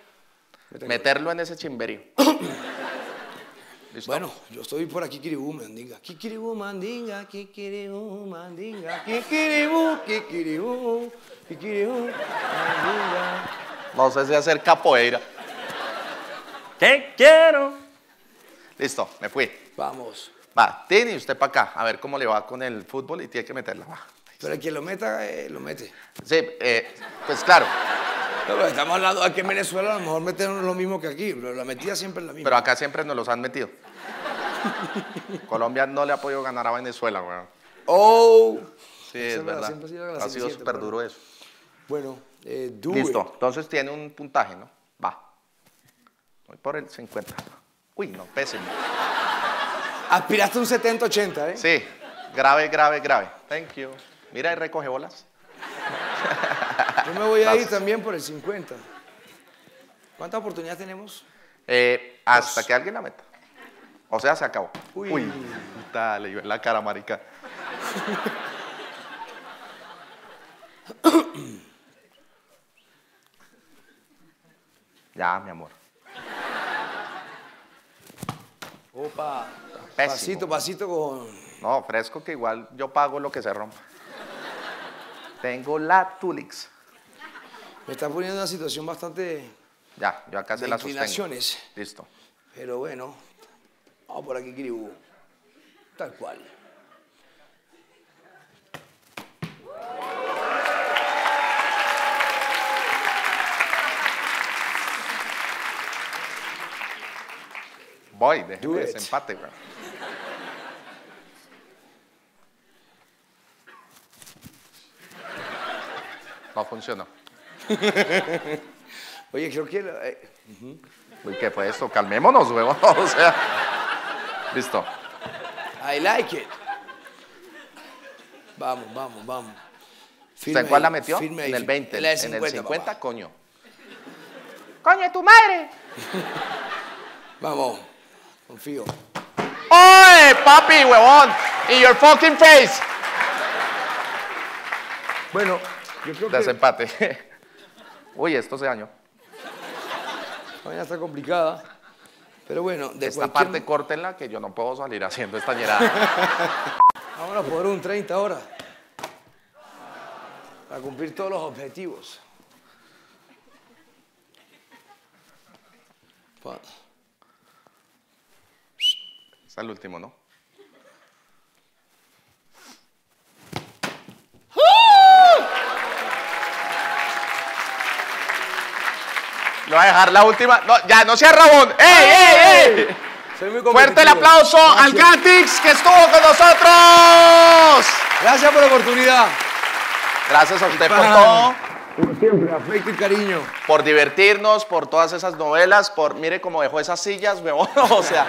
Meterlo en ese chimberío. ¿Listo? Bueno, yo estoy por aquí, Kiribú, mandinga. Kikiribú, mandinga, kikiribú, mandinga. Kikiribú, kikiribú, kikiribú, mandinga. No sé si hacer capoeira. ¿Qué quiero? Listo, me fui. Vamos. Va, Tini, usted para acá. A ver cómo le va con el fútbol y tiene que meterla. Va. Pero el que lo meta, eh, lo mete. Sí, eh, pues claro. No, pero estamos hablando aquí en Venezuela, a lo mejor metieron lo mismo que aquí, pero la metida siempre es la misma. Pero acá siempre nos los han metido. Colombia no le ha podido ganar a Venezuela, weón. Oh. Sí, es verdad. ha sido súper duro eso. Bueno, eh, Listo, it. entonces tiene un puntaje, ¿no? Va. Voy por el 50. Uy, no, pésimo. Aspiraste un 70-80, ¿eh? Sí, grave, grave, grave. Thank you. Mira, y recoge bolas. Yo me voy a ir también por el 50. ¿Cuántas oportunidades tenemos? Eh, hasta que alguien la meta. O sea, se acabó. Uy. Uy, dale, yo en la cara, marica. ya, mi amor. Opa. Pésimo. Pasito, pasito con. No, fresco que igual yo pago lo que se rompa. Tengo la Tulix. Me está poniendo en una situación bastante. Ya, yo acá se la sostengo. Listo. Pero bueno. Vamos por aquí, Kiribú. Tal cual. Voy, déjeme ese empate, güey. No funcionó. Oye, creo que. eh, Uy, ¿qué fue esto? Calmémonos, huevón. O sea, Listo. I like it. Vamos, vamos, vamos. Firme ¿Usted cuál la metió? ahí, En el firme. 20. La de En el 50, papá. coño. Coño, tu madre. Vamos, confío. ¡Oye, papi, huevón! ¡Y your fucking face! Bueno, yo creo que Desempate. Uy, esto se dañó. la vaina está complicada. Pero bueno, de Esta cualquier... parte córtenla que yo no puedo salir haciendo esta ñerada. Vámonos por un 30 horas. Para cumplir todos los objetivos. Es el último, ¿no? Le voy a dejar la última. No, ya, no sea rabón. ¡Ey, ey, ey! Soy muy Fuerte el aplauso al. Gatix que estuvo con nosotros. Gracias por la oportunidad. Gracias a usted por todo, Como siempre, afecto y cariño. por divertirnos, por todas esas novelas, por, mire cómo dejó esas sillas, huevón. O sea,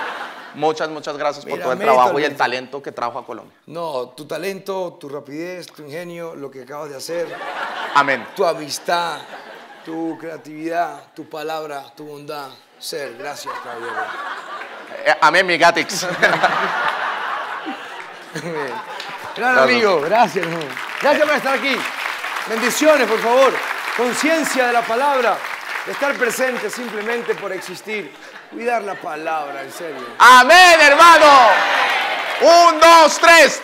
muchas, muchas gracias por Mira, todo el trabajo y el talento que trajo a Colombia. No, tu talento, tu rapidez, tu ingenio, lo que acabas de hacer, Amén. tu amistad, tu creatividad, tu palabra, tu bondad. Ser, gracias, caballero. Eh, amén, mi Gatix. Gran Gracias. amigo, gracias. Gracias por estar aquí. Bendiciones, por favor. Conciencia de la palabra, de estar presente simplemente por existir. Cuidar la palabra, en serio. Amén, hermano. Un, dos, tres.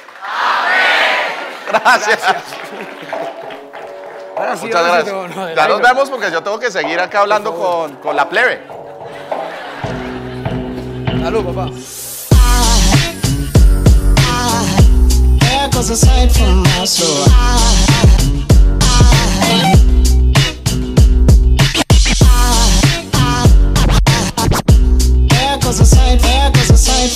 Gracias. Ahora sí, Muchas ahora sí gracias. tengo- no, Ya nos vemos porque yo tengo que seguir acá hablando con, con la plebe. Salud, papá. There goes a sight from my soul. There goes a sight, there goes a sight.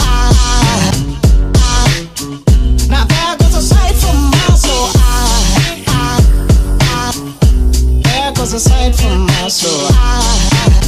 Now there goes a sight miles aside from us, so I